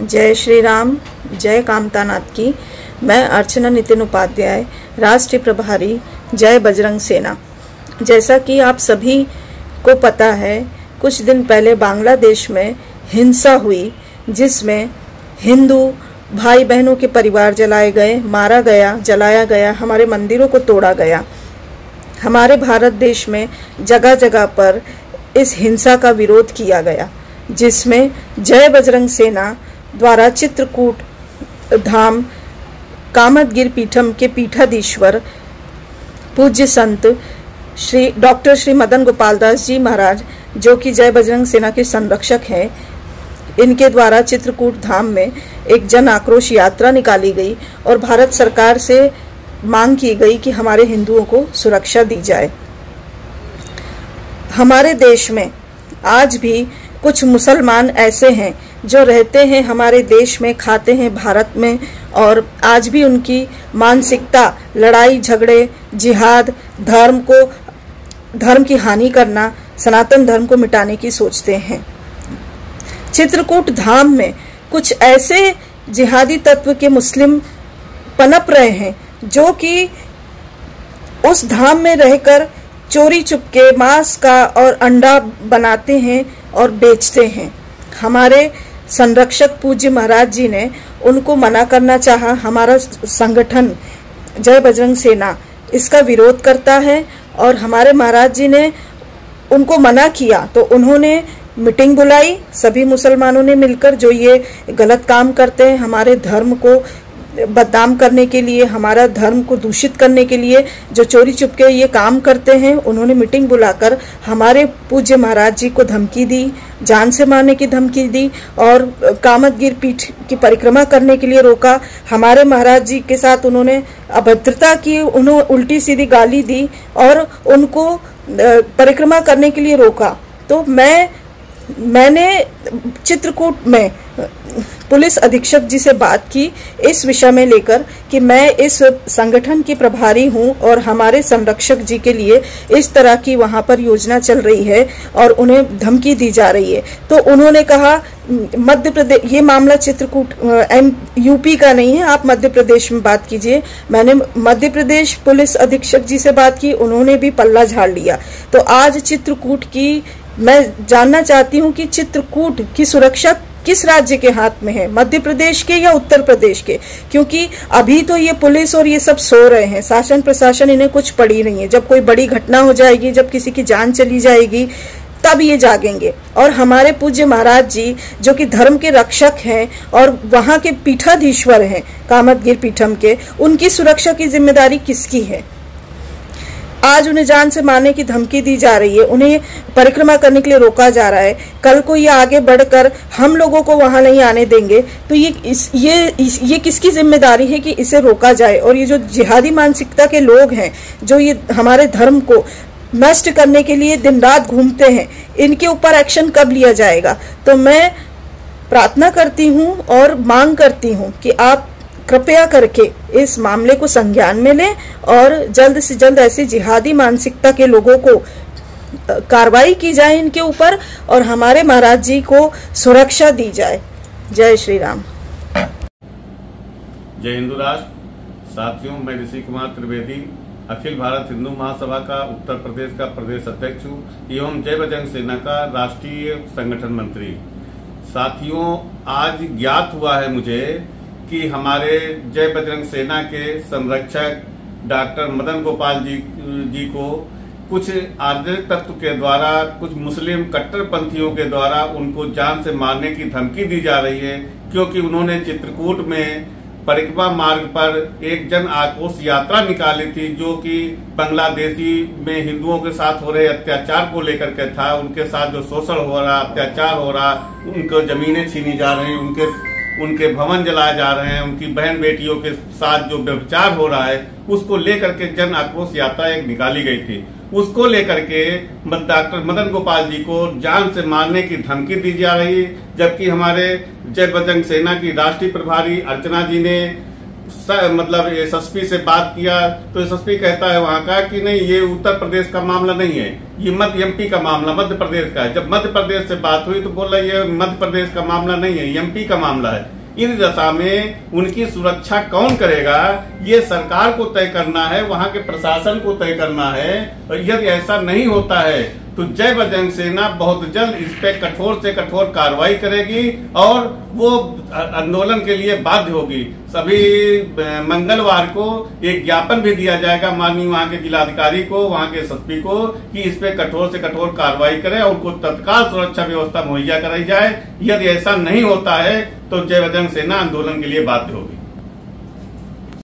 जय श्री राम जय कामतानाथ की। मैं अर्चना नितिन उपाध्याय, राष्ट्रीय प्रभारी, जय बजरंग सेना। जैसा कि आप सभी को पता है, कुछ दिन पहले बांग्लादेश में हिंसा हुई, जिसमें हिंदू भाई बहनों के परिवार जलाए गए, मारा गया, जलाया गया, हमारे मंदिरों को तोड़ा गया। हमारे भारत देश में जगह जगह पर इस हिंसा का विरोध किया गया, जिसमें जय बजरंग सेना द्वारा चित्रकूट धाम कामतगिर पीठम के पीठाधीश्वर पूज्य संत श्री डॉक्टर श्री मदन गोपाल दास जी महाराज, जो कि जय बजरंग सेना के संरक्षक हैं, इनके द्वारा चित्रकूट धाम में एक जन आक्रोश यात्रा निकाली गई और भारत सरकार से मांग की गई कि हमारे हिंदुओं को सुरक्षा दी जाए। हमारे देश में आज भी कुछ मुसलमान ऐसे हैं जो रहते हैं हमारे देश में, खाते हैं भारत में, और आज भी उनकी मानसिकता, लड़ाई, झगड़े, जिहाद, धर्म को, धर्म की हानि करना, सनातन धर्म को मिटाने की सोचते हैं। चित्रकूट धाम में कुछ ऐसे जिहादी तत्व के मुस्लिम पनप रहे हैं, जो कि उस धाम में रहकर चोरी, चुपके, मांस का और अंडा बनाते हैं और बेचते हैं। हमारे संरक्षक पूज्य महाराज जी ने उनको मना करना चाहा, हमारा संगठन जय बजरंग सेना, इसका विरोध करता है और हमारे महाराज जी ने उनको मना किया। तो उन्होंने मीटिंग बुलाई, सभी मुसलमानों ने मिलकर जो ये गलत काम करते हैं, हमारे धर्म को बदनाम करने के लिए, हमारा धर्म को दूषित करने के लिए जो चोरी चुपके ये काम करते हैं, उन्होंने मीटिंग बुलाकर हमारे पूज्य महाराज जी को धमकी दी, जान से मारने की धमकी दी और कामतगिर पीठ की परिक्रमा करने के लिए रोका। हमारे महाराज जी के साथ उन्होंने अभद्रता की, उन्होंने उल्टी सीधी गाली दी और उनको परिक्रमा करने के लिए रोका। तो मैं, मैंने चित्रकूट में पुलिस अधीक्षक जी से बात की इस विषय में लेकर कि मैं इस संगठन की प्रभारी हूँ और हमारे संरक्षक जी के लिए इस तरह की वहाँ पर योजना चल रही है और उन्हें धमकी दी जा रही है। तो उन्होंने कहा, मध्य प्रदेश ये मामला चित्रकूट, एम, यूपी का नहीं है, आप मध्य प्रदेश में बात कीजिए। मैंने मध्य प्रदेश पुलिस अधीक्षक जी से बात की, उन्होंने भी पल्ला झाड़ लिया। तो आज चित्रकूट की, मैं जानना चाहती हूँ कि चित्रकूट की सुरक्षा किस राज्य के हाथ में है? मध्य प्रदेश के या उत्तर प्रदेश के? क्योंकि अभी तो ये पुलिस और ये सब सो रहे हैं। शासन प्रशासन इन्हें कुछ पड़ी नहीं है। जब कोई बड़ी घटना हो जाएगी, जब किसी की जान चली जाएगी, तब ये जागेंगे। और हमारे पूज्य महाराज जी, जो कि धर्म के रक्षक हैं और वहाँ के पीठाधीश्वर हैं कामतगिर पीठम के, उनकी सुरक्षा की ज़िम्मेदारी किसकी है? आज उन्हें जान से मारने की धमकी दी जा रही है। उन्हें परिक्रमा करने के लिए रोका जा रहा है। कल को ये आगे बढ़कर हम लोगों को वहाँ नहीं आने देंगे। तो ये इस ये इस, ये किसकी ज़िम्मेदारी है कि इसे रोका जाए? और ये जो जिहादी मानसिकता के लोग हैं जो ये हमारे धर्म को नष्ट करने के लिए दिन रात घूमते हैं इनके ऊपर एक्शन कब लिया जाएगा? तो मैं प्रार्थना करती हूँ और मांग करती हूँ कि आप कृपया करके इस मामले को संज्ञान में लें और जल्द से जल्द ऐसी जिहादी मानसिकता के लोगों को कार्रवाई की जाए इनके ऊपर और हमारे महाराज जी को सुरक्षा दी जाए। जय श्री राम। जय हिंदू राष्ट्र। साथियों, मैं ऋषि कुमार त्रिवेदी, अखिल भारत हिंदू महासभा का उत्तर प्रदेश का प्रदेश अध्यक्ष हूँ, एवं जय बजरंग सेना का राष्ट्रीय संगठन मंत्री। साथियों, आज ज्ञात हुआ है मुझे कि हमारे जय बजरंग सेना के संरक्षक डॉक्टर मदन गोपाल जी जी को कुछ आर्जनिक तत्व के द्वारा, कुछ मुस्लिम कट्टरपंथियों के द्वारा उनको जान से मारने की धमकी दी जा रही है, क्योंकि उन्होंने चित्रकूट में परिक्रमा मार्ग पर एक जन आक्रोश यात्रा निकाली थी, जो कि बांग्लादेशी में हिंदुओं के साथ हो रहे अत्याचार को लेकर के था। उनके साथ जो शोषण हो रहा, अत्याचार हो रहा, उनको जमीनें छीनी जा रही, उनके उनके भवन जलाए जा रहे हैं, उनकी बहन बेटियों के साथ जो व्यवचार हो रहा है, उसको लेकर के जन आक्रोश यात्रा एक निकाली गई थी। उसको लेकर के डॉक्टर मदन गोपाल जी को जान से मारने की धमकी दी जा रही जबकि हमारे जय बजरंग सेना की राष्ट्रीय प्रभारी अर्चना जी ने मतलब एसएसपी से बात किया तो एस एसएसपी कहता है वहाँ का कि नहीं, ये उत्तर प्रदेश का मामला नहीं है। ये मध्य एमपी का मामला, मध्य प्रदेश का है। जब मध्य प्रदेश से बात हुई तो बोला, ये मध्य प्रदेश का मामला नहीं है एमपी का मामला है। इन दशा में उनकी सुरक्षा कौन करेगा? ये सरकार को तय करना है, वहाँ के प्रशासन को तय करना है, और यदि ऐसा नहीं होता है तो जय बजरंग सेना बहुत जल्द इस पे कठोर से कठोर कार्रवाई करेगी और वो आंदोलन के लिए बाध्य होगी। सभी मंगलवार को एक ज्ञापन भी दिया जाएगा माननीय वहाँ के जिलाधिकारी को, वहाँ के एसपी को, कि इस पे कठोर से कठोर कार्रवाई करें और उनको तत्काल सुरक्षा व्यवस्था मुहैया कराई जाए। यदि ऐसा नहीं होता है तो जय बजरंग सेना आंदोलन के लिए बाध्य होगी।